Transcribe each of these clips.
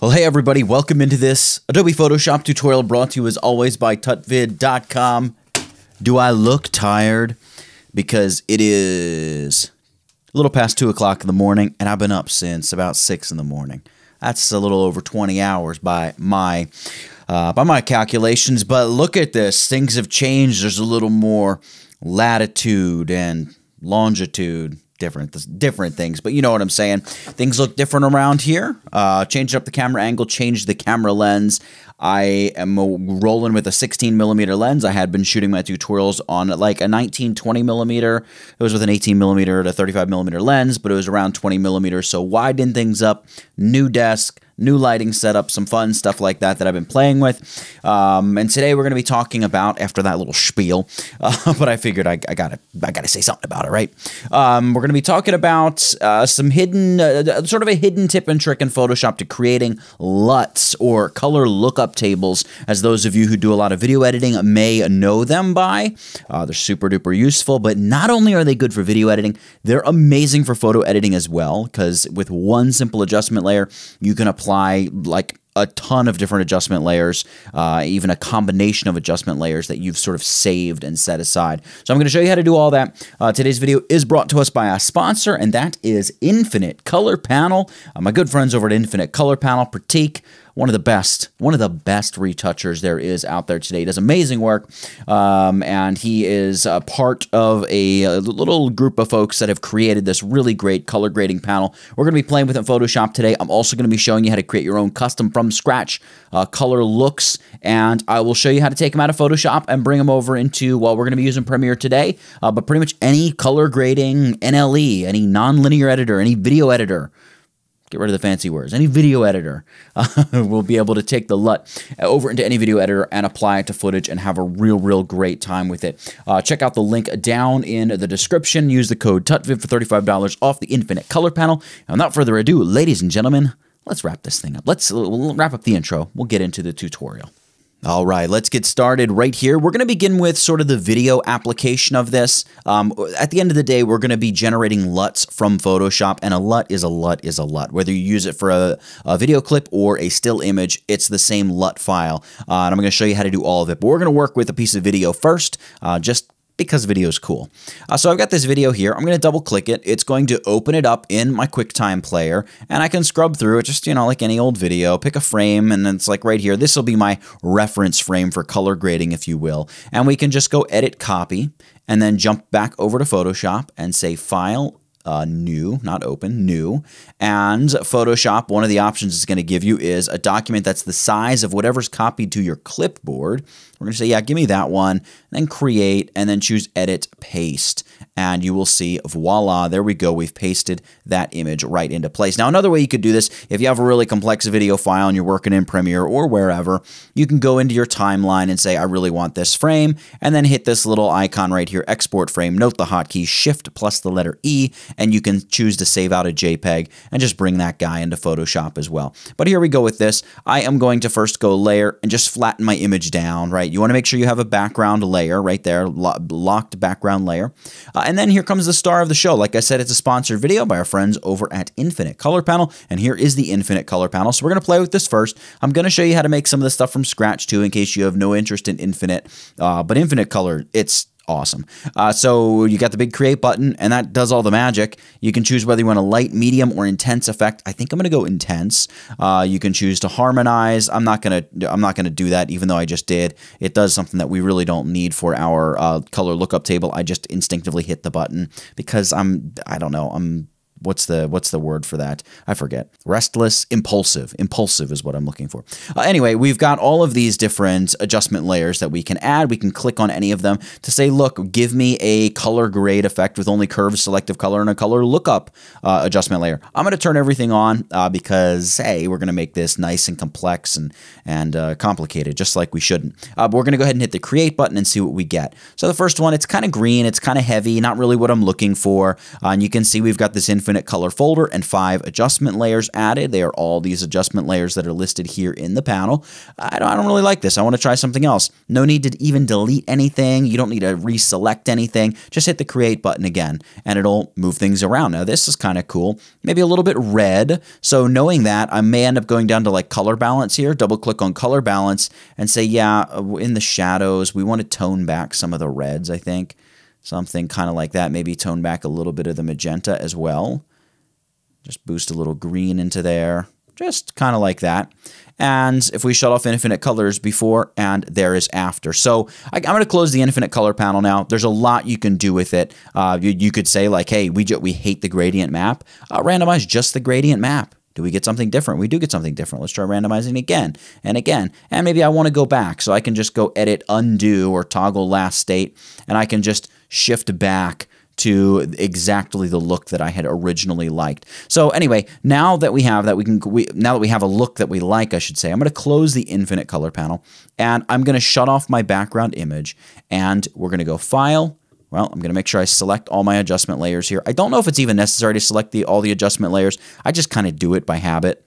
Well, hey everybody, welcome into this Adobe Photoshop tutorial brought to you as always by tutvid.com. Do I look tired? Because it is a little past 2 o'clock in the morning, and I've been up since about 6 in the morning. That's a little over 20 hours by my uh, by my calculations, but look at this. Things have changed. There's a little more latitude and longitude different different things, but you know what I'm saying. Things look different around here. Uh, changed up the camera angle, changed the camera lens. I am rolling with a 16 millimeter lens. I had been shooting my tutorials on like a 19, 20 millimeter. It was with an 18 millimeter to 35 millimeter lens, but it was around 20 millimeters. So widening things up, new desk, new lighting setup, some fun stuff like that that I've been playing with. Um, and today we're going to be talking about after that little spiel, uh, but I figured I, I, gotta I gotta say something about it, right? Um, we're going to be talking about uh, some hidden, uh, sort of a hidden tip and trick in Photoshop to creating LUTs or color lookup tables, as those of you who do a lot of video editing may know them by. Uh, they're super duper useful, but not only are they good for video editing, they're amazing for photo editing as well, because with one simple adjustment layer, you can apply apply like a ton of different adjustment layers, uh, even a combination of adjustment layers that you've sort of saved and set aside. So I'm going to show you how to do all that. Uh, today's video is brought to us by a sponsor, and that is Infinite Color Panel. Uh, my good friends over at Infinite Color Panel, Pratik, one of the best, one of the best retouchers there is out there today. He does amazing work, um, and he is a part of a, a, little group of folks that have created this really great color grading panel. We're going to be playing with it in Photoshop today. I'm also going to be showing you how to create your own custom from scratch uh, color looks, and I will show you how to take them out of Photoshop and bring them over into, well, we're going to be using Premiere today, uh, but pretty much any color grading NLE, any nonlinear editor, any video editor, get rid of the fancy words. Any video editor uh, will be able to take the LUT over into any video editor and apply it to footage and have a real, real great time with it. Uh, check out the link down in the description. Use the code TUTVID for $35 off the Infinite Color Panel. And without further ado, ladies and gentlemen, let's wrap this thing up. Let's we'll wrap up the intro. We'll get into the tutorial. All right, let's get started right here. We're going to begin with sort of the video application of this. Um, at the end of the day, we're going to be generating LUTs from Photoshop, and a LUT is a LUT is a LUT. Whether you use it for a, a video clip or a still image, it's the same LUT file. Uh, and I'm going to show you how to do all of it. But we're going to work with a piece of video first, uh, just because video is cool. Uh, so I've got this video here. I'm going to double click it. It's going to open it up in my QuickTime player and I can scrub through it just, you know, like any old video, pick a frame and then it's like right here. This will be my reference frame for color grading, if you will. And we can just go edit copy and then jump back over to Photoshop and say file, uh, new, not open, new. And Photoshop, one of the options it's going to give you is a document that's the size of whatever's copied to your clipboard. We're going to say, yeah, give me that one, then create, and then choose edit, paste and you will see, voila, there we go. We've pasted that image right into place. Now, another way you could do this, if you have a really complex video file and you're working in Premiere or wherever, you can go into your timeline and say, I really want this frame, and then hit this little icon right here, export frame. Note the hotkey Shift plus the letter E, and you can choose to save out a JPEG and just bring that guy into Photoshop as well. But here we go with this. I am going to first go layer and just flatten my image down, right? You want to make sure you have a background layer right there, locked background layer. Uh, and then here comes the star of the show. Like I said, it's a sponsored video by our friends over at Infinite Color Panel. And here is the Infinite Color Panel. So we're going to play with this first. I'm going to show you how to make some of this stuff from scratch too, in case you have no interest in Infinite. Uh, but Infinite Color, it's awesome. Uh, so you got the big create button, and that does all the magic. You can choose whether you want a light, medium, or intense effect. I think I'm gonna go intense. Uh, you can choose to harmonize. I'm not gonna I'm not gonna do that, even though I just did. It does something that we really don't need for our uh, color lookup table. I just instinctively hit the button because I'm I don't know I'm what's the what's the word for that? I forget. Restless, impulsive. Impulsive is what I'm looking for. Uh, anyway, we've got all of these different adjustment layers that we can add. We can click on any of them to say, look, give me a color grade effect with only curves, selective color and a color lookup uh, adjustment layer. I'm going to turn everything on uh, because hey, we're going to make this nice and complex and and uh, complicated, just like we shouldn't. Uh, but we're going to go ahead and hit the create button and see what we get. So the first one, it's kind of green, it's kind of heavy, not really what I'm looking for. Uh, and you can see we've got this info infinite color folder and five adjustment layers added. They are all these adjustment layers that are listed here in the panel. I don't, I don't really like this. I want to try something else. No need to even delete anything. You don't need to reselect anything. Just hit the create button again and it'll move things around. Now this is kind of cool. Maybe a little bit red. So knowing that, I may end up going down to like color balance here. Double click on color balance and say, yeah, uh, in the shadows, we want to tone back some of the reds, I think. Something kind of like that. Maybe tone back a little bit of the magenta as well. Just boost a little green into there. Just kind of like that. And if we shut off infinite colors before and there is after. So I, am going to close the infinite color panel now. There's a lot you can do with it. Uh, you, you, could say like, hey, we, we hate the gradient map. Uh, randomize just the gradient map. Do we get something different? We do get something different. Let's try randomizing again and again. And maybe I want to go back. So I can just go edit undo or toggle last state. And I can just shift back to exactly the look that I had originally liked. So anyway, now that we have that, we can we, now that we have a look that we like, I should say, I'm going to close the infinite color panel and I'm going to shut off my background image and we're going to go File. Well, I'm going to make sure I select all my adjustment layers here. I don't know if it's even necessary to select the all the adjustment layers. I just kind of do it by habit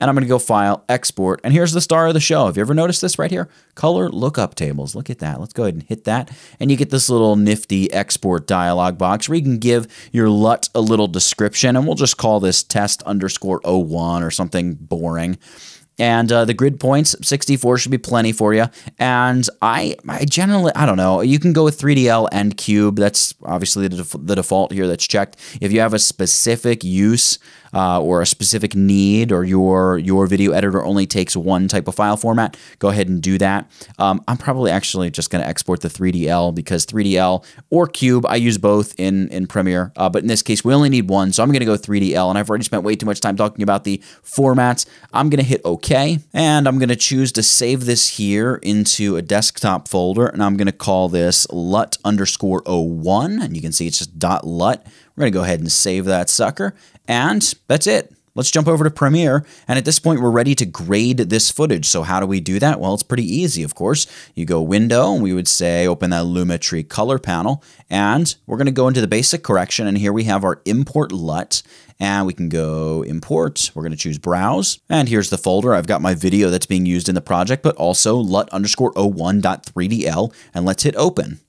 and I'm going to go File, Export, and here's the star of the show. Have you ever noticed this right here? Color lookup tables. Look at that. Let's go ahead and hit that, and you get this little nifty export dialog box where you can give your LUT a little description, and we'll just call this test underscore 01 or something boring. And uh, the grid points, 64 should be plenty for you. And I, I generally, I don't know, you can go with 3DL and cube. That's obviously the, def the default here that's checked. If you have a specific use uh, or a specific need or your your video editor only takes one type of file format, go ahead and do that. Um, I'm probably actually just going to export the 3DL because 3DL or Cube, I use both in, in Premiere, uh, but in this case, we only need one, so I'm going to go 3DL, and I've already spent way too much time talking about the formats. I'm going to hit OK, and I'm going to choose to save this here into a desktop folder, and I'm going to call this LUT underscore 01, and you can see it's just dot LUT. We're going to go ahead and save that sucker. And that's it. Let's jump over to Premiere, and at this point we're ready to grade this footage. So how do we do that? Well, it's pretty easy, of course. You go Window, and we would say open that Lumetri color panel, and we're going to go into the basic correction, and here we have our import LUT, and we can go import. We're going to choose browse. And here's the folder. I've got my video that's being used in the project, but also LUT underscore 01.3DL. And let's hit open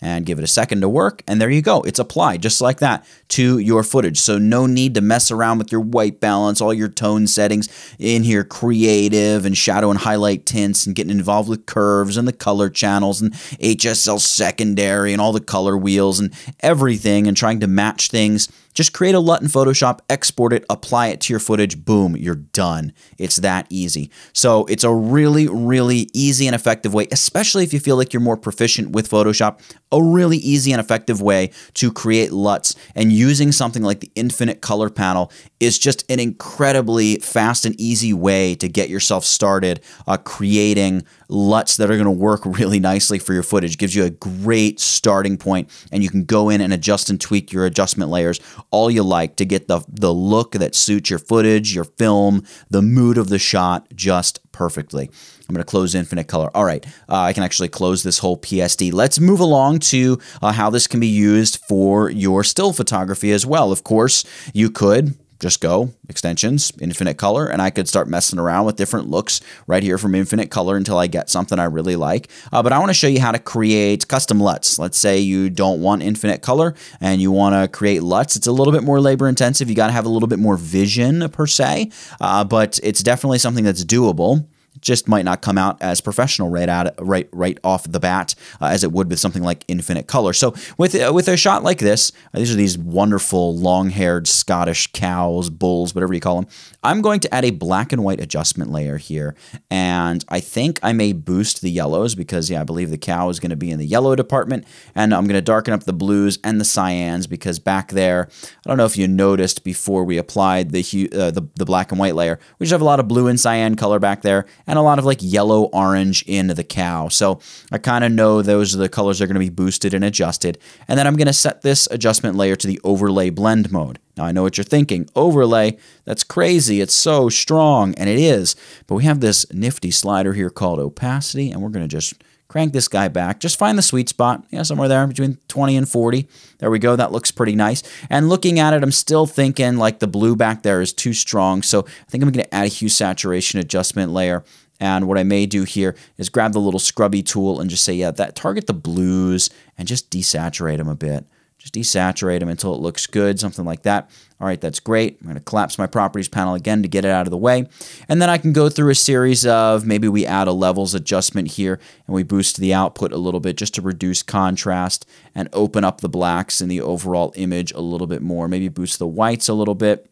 and give it a second to work and there you go. It's applied just like that to your footage. So no need to mess around with your white balance all your tone settings in here creative and shadow and highlight tints and getting involved with curves and the color channels and HSL secondary and all the color wheels and everything and trying to match things just create a LUT in Photoshop, export it, apply it to your footage, boom, you're done. It's that easy. So it's a really, really easy and effective way, especially if you feel like you're more proficient with Photoshop, a really easy and effective way to create LUTs. And using something like the Infinite Color Panel is just an incredibly fast and easy way to get yourself started uh, creating LUTs that are going to work really nicely for your footage. Gives you a great starting point, and you can go in and adjust and tweak your adjustment layers all you like to get the, the look that suits your footage, your film, the mood of the shot just perfectly. I'm going to close infinite color. All right, uh, I can actually close this whole PSD. Let's move along to uh, how this can be used for your still photography as well. Of course, you could just go extensions, infinite color, and I could start messing around with different looks right here from infinite color until I get something I really like. Uh, but I want to show you how to create custom LUTs. Let's say you don't want infinite color and you want to create LUTs. It's a little bit more labor intensive. You got to have a little bit more vision per se, uh, but it's definitely something that's doable just might not come out as professional right out right right off the bat uh, as it would with something like Infinite Color. So with uh, with a shot like this, uh, these are these wonderful long-haired Scottish cows, bulls, whatever you call them. I'm going to add a black and white adjustment layer here, and I think I may boost the yellows because yeah, I believe the cow is going to be in the yellow department, and I'm going to darken up the blues and the cyans because back there, I don't know if you noticed before we applied the uh, the, the black and white layer, we just have a lot of blue and cyan color back there and a lot of like yellow orange in the cow. So I kind of know those are the colors that are going to be boosted and adjusted. And then I'm going to set this adjustment layer to the overlay blend mode. Now I know what you're thinking. Overlay, that's crazy. It's so strong, and it is. But we have this nifty slider here called opacity, and we're going to just crank this guy back. Just find the sweet spot, yeah, somewhere there between 20 and 40. There we go. That looks pretty nice. And looking at it, I'm still thinking like the blue back there is too strong. So I think I'm going to add a hue saturation adjustment layer. And what I may do here is grab the little scrubby tool and just say, yeah, that target the blues and just desaturate them a bit. Just desaturate them until it looks good, something like that. All right, that's great. I'm going to collapse my properties panel again to get it out of the way. And then I can go through a series of, maybe we add a levels adjustment here and we boost the output a little bit just to reduce contrast and open up the blacks in the overall image a little bit more. Maybe boost the whites a little bit.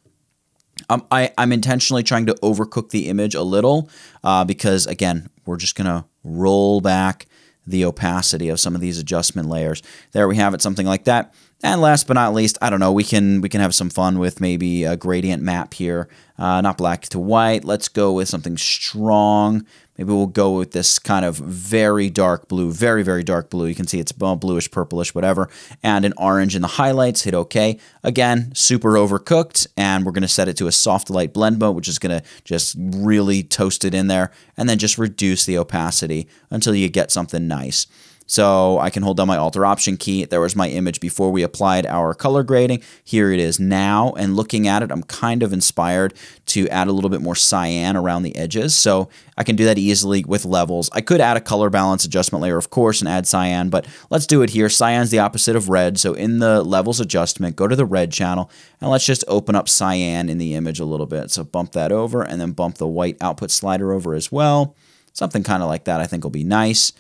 Um, I, I'm intentionally trying to overcook the image a little uh, because, again, we're just going to roll back the opacity of some of these adjustment layers. There we have it, something like that. And last but not least, I don't know, we can we can have some fun with maybe a gradient map here. Uh, not black to white. Let's go with something strong. Maybe we'll go with this kind of very dark blue, very, very dark blue. You can see it's bluish, purplish, whatever. And an orange in the highlights. Hit OK. Again, super overcooked. And we're going to set it to a soft light blend mode, which is going to just really toast it in there. And then just reduce the opacity until you get something nice. So I can hold down my Alt or Option key. There was my image before we applied our color grading. Here it is now. And looking at it, I'm kind of inspired to add a little bit more cyan around the edges. So I can do that easily with levels. I could add a color balance adjustment layer, of course, and add cyan, but let's do it here. Cyan's the opposite of red. So in the levels adjustment, go to the red channel, and let's just open up cyan in the image a little bit. So bump that over, and then bump the white output slider over as well. Something kind of like that I think will be nice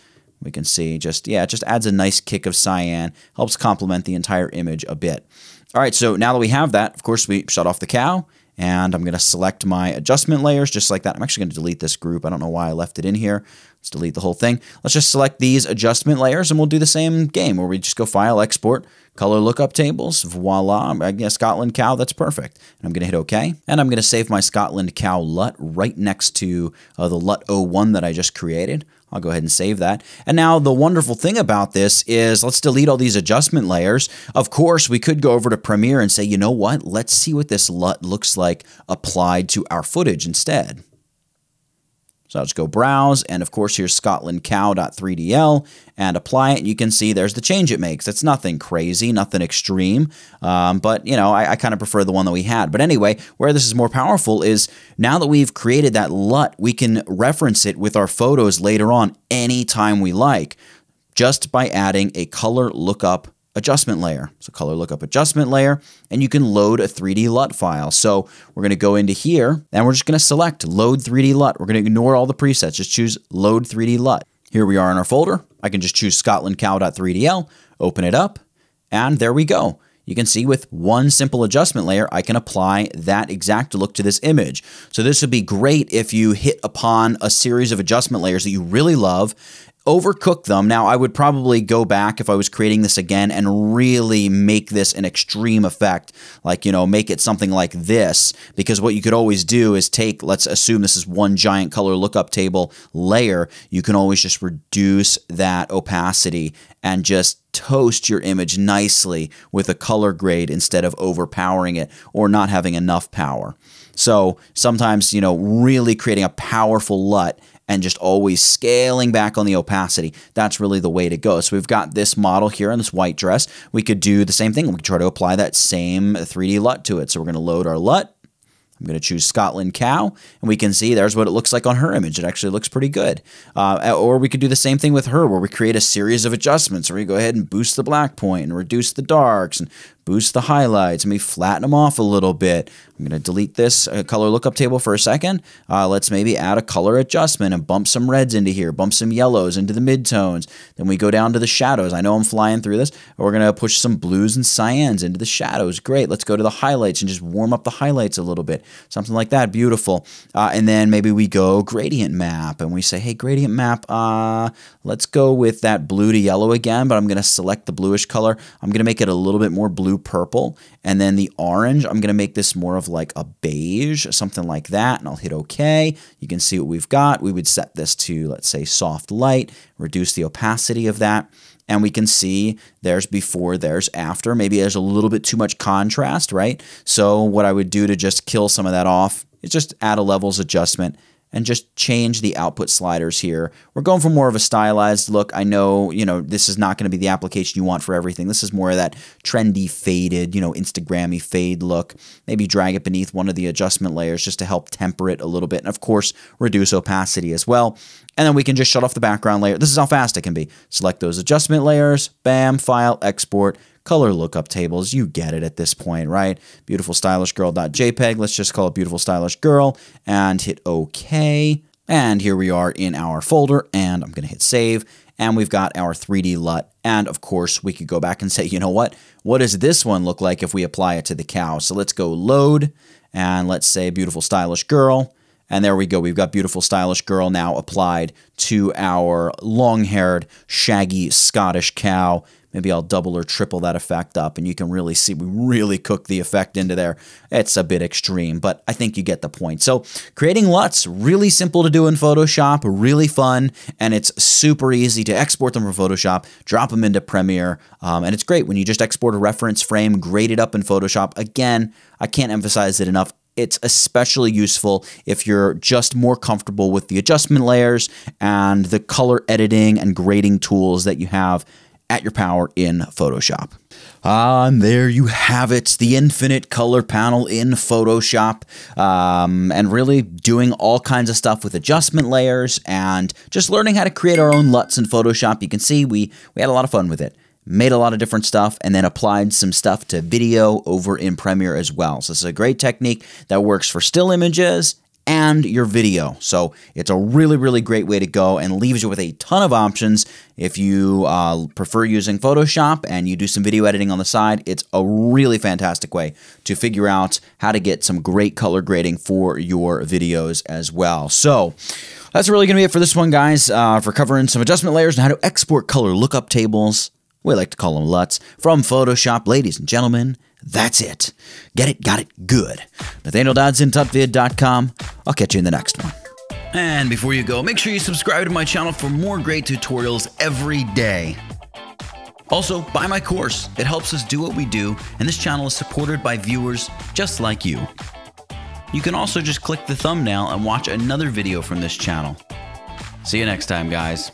we can see just, yeah, it just adds a nice kick of cyan, helps complement the entire image a bit. All right, so now that we have that, of course, we shut off the cow, and I'm going to select my adjustment layers just like that. I'm actually going to delete this group. I don't know why I left it in here. Let's delete the whole thing. Let's just select these adjustment layers, and we'll do the same game where we just go File, Export, Color Lookup Tables. Voila, I guess Scotland Cow, that's perfect. And I'm going to hit OK, and I'm going to save my Scotland Cow LUT right next to uh, the LUT 01 that I just created. I'll go ahead and save that. And now the wonderful thing about this is let's delete all these adjustment layers. Of course, we could go over to Premiere and say, you know what? Let's see what this LUT looks like applied to our footage instead. So I'll just go browse, and of course here's scotlandcow.3dl, and apply it, and you can see there's the change it makes. It's nothing crazy, nothing extreme, um, but, you know, I, I kind of prefer the one that we had. But anyway, where this is more powerful is now that we've created that LUT, we can reference it with our photos later on anytime we like, just by adding a color lookup adjustment layer. So color lookup adjustment layer, and you can load a 3D LUT file. So we're going to go into here, and we're just going to select load 3D LUT. We're going to ignore all the presets. Just choose load 3D LUT. Here we are in our folder. I can just choose scotlandcow.3dl, open it up, and there we go. You can see with one simple adjustment layer, I can apply that exact look to this image. So this would be great if you hit upon a series of adjustment layers that you really love overcook them. Now, I would probably go back if I was creating this again and really make this an extreme effect, like, you know, make it something like this, because what you could always do is take, let's assume this is one giant color lookup table layer, you can always just reduce that opacity and just toast your image nicely with a color grade instead of overpowering it or not having enough power. So sometimes, you know, really creating a powerful LUT and just always scaling back on the opacity. That's really the way to go. So we've got this model here in this white dress. We could do the same thing. We could try to apply that same 3D LUT to it. So we're going to load our LUT. I'm going to choose Scotland Cow, and we can see there's what it looks like on her image. It actually looks pretty good. Uh, or we could do the same thing with her, where we create a series of adjustments, where we go ahead and boost the black point and reduce the darks and boost the highlights, and we flatten them off a little bit. I'm going to delete this uh, color lookup table for a second. Uh, let's maybe add a color adjustment and bump some reds into here, bump some yellows into the midtones. Then we go down to the shadows. I know I'm flying through this. We're going to push some blues and cyans into the shadows. Great. Let's go to the highlights and just warm up the highlights a little bit. Something like that. Beautiful. Uh, and then maybe we go gradient map and we say, hey, gradient map, uh, let's go with that blue to yellow again, but I'm going to select the bluish color. I'm going to make it a little bit more blue purple. And then the orange, I'm going to make this more of like a beige, something like that. And I'll hit OK. You can see what we've got. We would set this to, let's say, soft light, reduce the opacity of that. And we can see there's before, there's after. Maybe there's a little bit too much contrast, right? So what I would do to just kill some of that off is just add a levels adjustment and just change the output sliders here. We're going for more of a stylized look. I know, you know, this is not going to be the application you want for everything. This is more of that trendy faded, you know, Instagrammy fade look. Maybe drag it beneath one of the adjustment layers just to help temper it a little bit. And of course, reduce opacity as well. And then we can just shut off the background layer. This is how fast it can be. Select those adjustment layers, bam, file, export, color lookup tables. You get it at this point, right? Beautiful stylish girl.jpg. Let's just call it beautiful stylish girl and hit OK. And here we are in our folder, and I'm going to hit save. And we've got our 3D LUT. And of course, we could go back and say, you know what? What does this one look like if we apply it to the cow? So let's go load, and let's say beautiful stylish girl. And there we go. We've got beautiful stylish girl now applied to our long-haired, shaggy Scottish cow. Maybe I'll double or triple that effect up and you can really see we really cook the effect into there. It's a bit extreme, but I think you get the point. So creating LUTs, really simple to do in Photoshop, really fun, and it's super easy to export them from Photoshop, drop them into Premiere, um, and it's great when you just export a reference frame, grade it up in Photoshop. Again, I can't emphasize it enough it's especially useful if you're just more comfortable with the adjustment layers and the color editing and grading tools that you have at your power in Photoshop. Ah, and there you have it, the infinite color panel in Photoshop, um, and really doing all kinds of stuff with adjustment layers and just learning how to create our own LUTs in Photoshop. You can see we, we had a lot of fun with it made a lot of different stuff, and then applied some stuff to video over in Premiere as well. So this is a great technique that works for still images and your video. So it's a really, really great way to go and leaves you with a ton of options. If you uh, prefer using Photoshop and you do some video editing on the side, it's a really fantastic way to figure out how to get some great color grading for your videos as well. So that's really going to be it for this one, guys, uh, for covering some adjustment layers and how to export color lookup tables we like to call them LUTs, from Photoshop. Ladies and gentlemen, that's it. Get it, got it, good. Nathaniel Dodson, tutvid.com. I'll catch you in the next one. And before you go, make sure you subscribe to my channel for more great tutorials every day. Also, buy my course. It helps us do what we do, and this channel is supported by viewers just like you. You can also just click the thumbnail and watch another video from this channel. See you next time, guys.